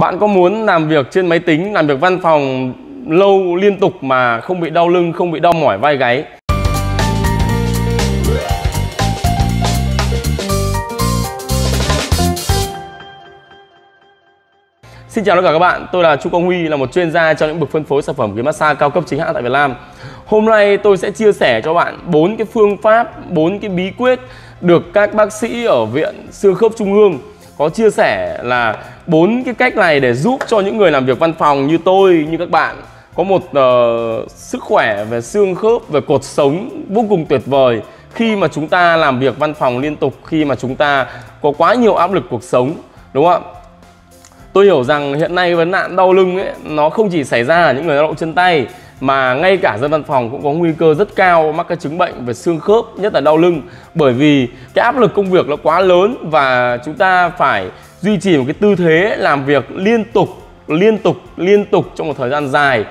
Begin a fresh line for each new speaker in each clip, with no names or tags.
Bạn có muốn làm việc trên máy tính, làm việc văn phòng lâu liên tục mà không bị đau lưng, không bị đau mỏi vai gáy? Xin chào tất cả các bạn, tôi là Chu Công Huy là một chuyên gia trong lĩnh vực phân phối sản phẩm ghế massage cao cấp chính hãng tại Việt Nam. Hôm nay tôi sẽ chia sẻ cho bạn bốn cái phương pháp, bốn cái bí quyết được các bác sĩ ở viện xương khớp trung ương có chia sẻ là bốn cái cách này để giúp cho những người làm việc văn phòng như tôi như các bạn có một uh, sức khỏe về xương khớp về cột sống vô cùng tuyệt vời khi mà chúng ta làm việc văn phòng liên tục khi mà chúng ta có quá nhiều áp lực cuộc sống đúng không ạ? Tôi hiểu rằng hiện nay vấn nạn đau lưng ấy nó không chỉ xảy ra ở những người lao động chân tay mà ngay cả dân văn phòng cũng có nguy cơ rất cao mắc các chứng bệnh về xương khớp nhất là đau lưng. Bởi vì cái áp lực công việc nó quá lớn và chúng ta phải duy trì một cái tư thế làm việc liên tục liên tục liên tục trong một thời gian dài.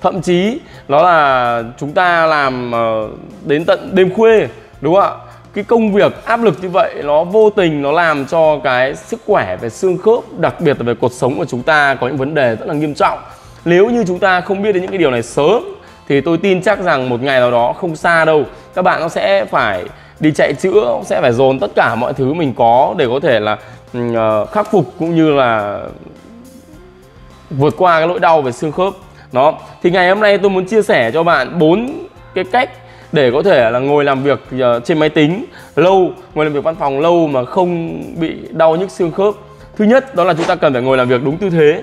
Thậm chí nó là chúng ta làm ờ, đến tận đêm khuya, đúng không ạ? Cái công việc áp lực như vậy nó vô tình nó làm cho cái sức khỏe về xương khớp, đặc biệt là về cột sống của chúng ta có những vấn đề rất là nghiêm trọng. Nếu như chúng ta không biết đến những cái điều này sớm, thì tôi tin chắc rằng một ngày nào đó không xa đâu, các bạn nó sẽ phải đi chạy chữa, sẽ phải dồn tất cả mọi thứ mình có để có thể là Ừ, ờ, khắc phục cũng như là vượt qua cái nỗi đau về xương khớp. Đó. Thì ngày hôm nay tôi muốn chia sẻ cho bạn bốn cái cách để có thể là ngồi làm việc ờ, trên máy tính lâu, ngồi làm việc văn phòng lâu mà không bị đau nhức xương khớp. Thứ nhất, đó là chúng ta cần phải ngồi làm việc đúng tư thế.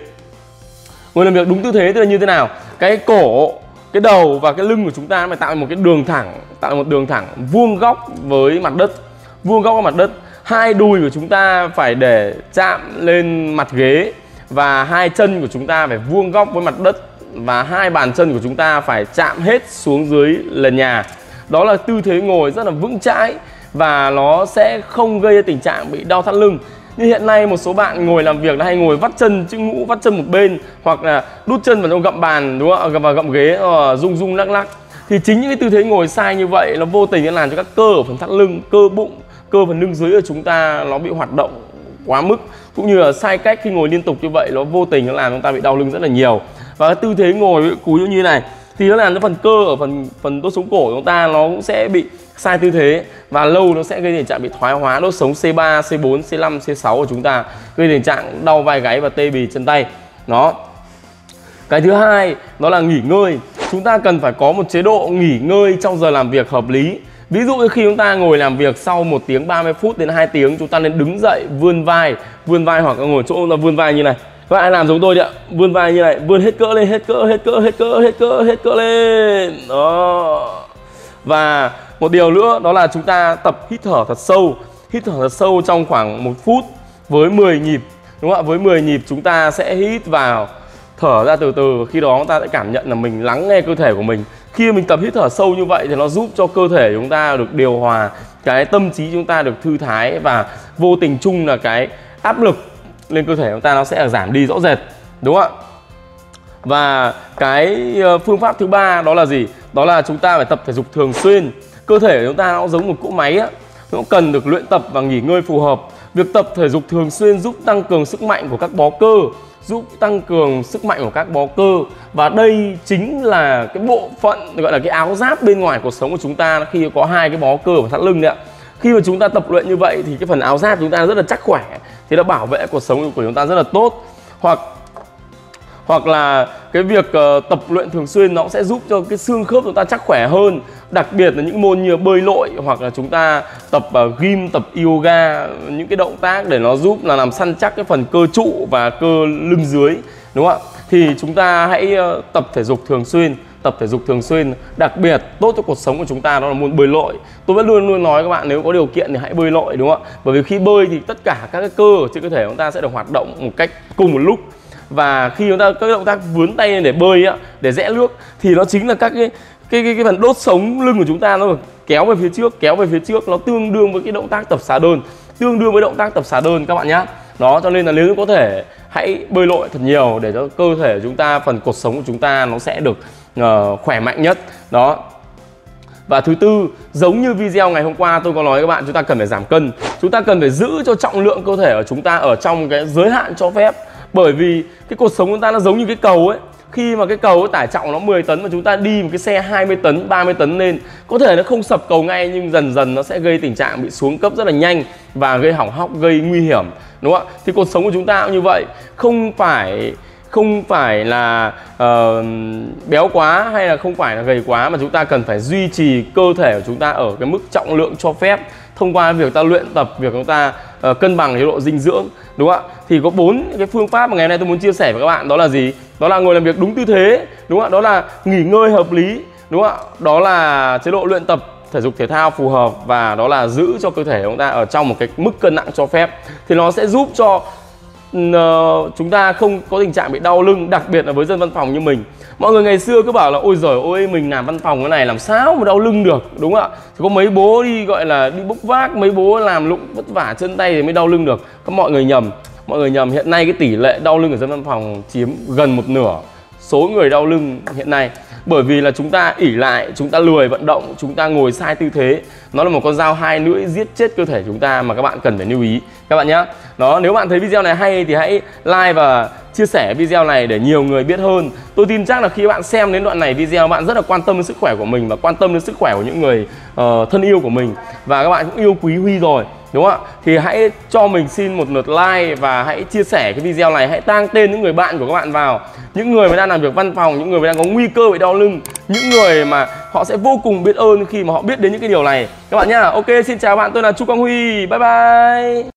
Ngồi làm việc đúng tư thế tức là như thế nào? Cái cổ, cái đầu và cái lưng của chúng ta phải tạo một cái đường thẳng, tạo một đường thẳng vuông góc với mặt đất. Vuông góc với mặt đất hai đùi của chúng ta phải để chạm lên mặt ghế và hai chân của chúng ta phải vuông góc với mặt đất và hai bàn chân của chúng ta phải chạm hết xuống dưới nền nhà. Đó là tư thế ngồi rất là vững chãi và nó sẽ không gây tình trạng bị đau thắt lưng. Như hiện nay một số bạn ngồi làm việc là hay ngồi vắt chân chữ ngũ vắt chân một bên hoặc là đút chân vào trong gậm bàn, đúng không ạ? Vào gậm ghế ờ, rung rung lắc lắc. Thì chính những cái tư thế ngồi sai như vậy nó vô tình nó làm cho các cơ ở phần thắt lưng, cơ bụng cơ phần lưng dưới của chúng ta nó bị hoạt động quá mức cũng như là sai cách khi ngồi liên tục như vậy nó vô tình nó làm chúng ta bị đau lưng rất là nhiều. Và cái tư thế ngồi cúi như này thì nó làm cho phần cơ ở phần phần đốt sống cổ của chúng ta nó cũng sẽ bị sai tư thế và lâu nó sẽ gây tình trạng bị thoái hóa đốt sống C3, C4, C5, C6 của chúng ta gây tình trạng đau vai gáy và tê bì chân tay. Nó cái thứ hai đó là nghỉ ngơi. Chúng ta cần phải có một chế độ nghỉ ngơi trong giờ làm việc hợp lý. Ví dụ như khi chúng ta ngồi làm việc sau 1 tiếng 30 phút đến 2 tiếng, chúng ta nên đứng dậy, vươn vai vươn vai hoặc là ngồi chỗ là vươn vai như này. Các bạn làm giống tôi đi ạ. Vươn vai như này, vươn hết cỡ lên, hết cỡ hết cỡ hết cỡ hết cỡ hết cỡ lên. Đó. Và một điều nữa, đó là chúng ta tập hít thở thật sâu. Hít thở thật sâu trong khoảng một phút với 10 nhịp, đúng không ạ? Với 10 nhịp chúng ta sẽ hít vào, thở ra từ từ khi đó chúng ta sẽ cảm nhận là mình lắng nghe cơ thể của mình khi mình tập hít thở sâu như vậy thì nó giúp cho cơ thể chúng ta được điều hòa, cái tâm trí chúng ta được thư thái và vô tình chung là cái áp lực lên cơ thể chúng ta nó sẽ giảm đi rõ rệt, đúng không ạ? Và cái ờ, phương pháp thứ ba đó là gì? Đó là chúng ta phải tập thể dục thường xuyên. Cơ thể của chúng ta nó giống một cỗ máy á, nó cần được luyện tập và nghỉ ngơi phù hợp. Việc tập thể dục thường xuyên giúp tăng cường sức mạnh của các bó cơ giúp tăng cường sức mạnh của các bó cơ. Và đây chính là cái bộ phận gọi là cái áo giáp bên ngoài cuộc sống của chúng ta, khi có hai cái bó cơ và thắt lưng đấy ạ. Khi mà chúng ta tập luyện như vậy thì cái phần áo giáp chúng ta rất là chắc khỏe, thì nó bảo vệ cuộc sống của chúng ta rất là tốt. Hoặc hoặc là cái việc uh, tập luyện thường xuyên nó sẽ giúp cho cái xương khớp chúng ta chắc khỏe hơn. Đặc biệt là những môn như bơi lội hoặc là chúng ta tập uh, gym tập yoga những cái động tác để nó giúp là làm săn chắc cái phần cơ trụ và cơ lưng dưới đúng không ạ? Thì chúng ta hãy uh, tập thể dục thường xuyên tập thể dục thường xuyên. Đặc biệt tốt cho cuộc sống của chúng ta đó là môn bơi lội. Tôi vẫn luôn luôn nói các bạn nếu có điều kiện thì hãy bơi lội đúng không ạ? Bởi vì khi bơi thì tất cả các cái cơ ở trên cơ thể chúng ta sẽ được hoạt động một cách cùng một lúc và khi chúng ta các động tác vướn tay để bơi á để rẽ nước thì nó chính là các cái cái cái, cái phần đốt sống lưng của chúng ta nó kéo về phía trước kéo về phía trước nó tương đương với cái động tác tập xà đơn tương đương với động tác tập xà đơn các bạn nhé đó cho nên là nếu có thể hãy bơi lội thật nhiều để cho cơ thể của chúng ta phần cột sống của chúng ta nó sẽ được uh, khỏe mạnh nhất. Đó. Và thứ tư, giống như video ngày hôm qua tôi có nói các bạn chúng ta cần phải giảm cân. Chúng ta cần phải giữ cho trọng lượng cơ thể của chúng ta ở trong cái giới hạn cho phép bởi vì cái cuộc sống của chúng ta nó giống như cái cầu ấy. Khi mà cái cầu ấy, tải trọng nó 10 tấn mà chúng ta đi một cái xe 20 tấn 30 tấn lên có thể nó không sập cầu ngay nhưng dần dần nó sẽ gây tình trạng bị xuống cấp rất là nhanh và gây hỏng hóc gây nguy hiểm đúng không ạ? Thì cuộc sống của chúng ta cũng như vậy. Không phải không phải là uh, béo quá hay là không phải là gầy quá mà chúng ta cần phải duy trì cơ thể của chúng ta ở cái mức trọng lượng cho phép thông qua việc ta luyện tập việc chúng ta uh, cân bằng chế độ dinh dưỡng đúng không ạ? Thì có bốn cái phương pháp mà ngày hôm nay tôi muốn chia sẻ với các bạn đó là gì? Đó là ngồi làm việc đúng tư thế đúng không ạ? Đó là nghỉ ngơi hợp lý đúng không ạ? Đó là chế độ luyện tập thể dục thể thao phù hợp và đó là giữ cho cơ thể chúng ta ở trong một cái mức cân nặng cho phép. Thì nó sẽ giúp cho Ờ, chúng ta không có tình trạng bị đau lưng, đặc biệt là với dân văn phòng như mình. Mọi người ngày xưa cứ bảo là, ôi giời ôi mình làm văn phòng cái này làm sao mà đau lưng được đúng không ạ? Thì có mấy bố đi, gọi là, đi bốc vác, mấy bố làm lụng vất vả chân tay thì mới đau lưng được. Các mọi người nhầm, mọi người nhầm, hiện nay cái tỷ lệ đau lưng ở dân văn phòng chiếm gần một nửa số người đau lưng hiện nay bởi vì là chúng ta ỉ lại chúng ta lười vận động chúng ta ngồi sai tư thế. Nó là một con dao hai lưỡi giết chết cơ thể chúng ta mà các bạn cần phải lưu ý. Các bạn nhé đó nếu bạn thấy video này hay thì hãy like và chia sẻ video này để nhiều người biết hơn. Tôi tin chắc là khi bạn xem đến đoạn này video bạn rất là quan tâm đến sức khỏe của mình và quan tâm đến sức khỏe của những người uh, thân yêu của mình. Và các bạn cũng yêu quý huy rồi đúng không ạ? Thì hãy cho mình xin một lượt like và hãy chia sẻ cái video này. Hãy tang tên những người bạn của các bạn vào. Những người mà đang làm việc văn phòng, những người mà đang có nguy cơ bị đau lưng, những người mà họ sẽ vô cùng biết ơn khi mà họ biết đến những cái điều này. Các bạn nhá. Ok, xin chào bạn, tôi là chu quang huy. Bye bye.